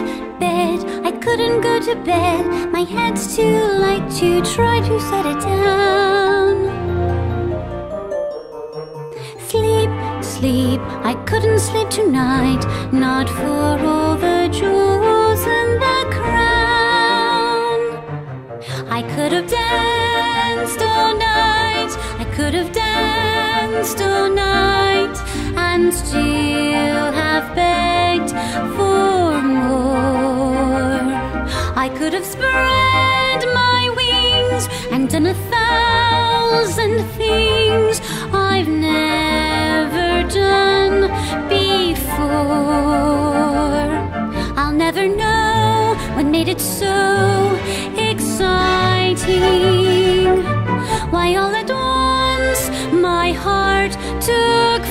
bed, bed. I couldn't go to bed. My head's too light to try to set it down. Sleep, sleep. I couldn't sleep tonight. Not for all the jewels in the crown. I could have danced all night. I could have danced all night and still I could have spread my wings and done a thousand things I've never done before. I'll never know what made it so exciting. Why all at once my heart took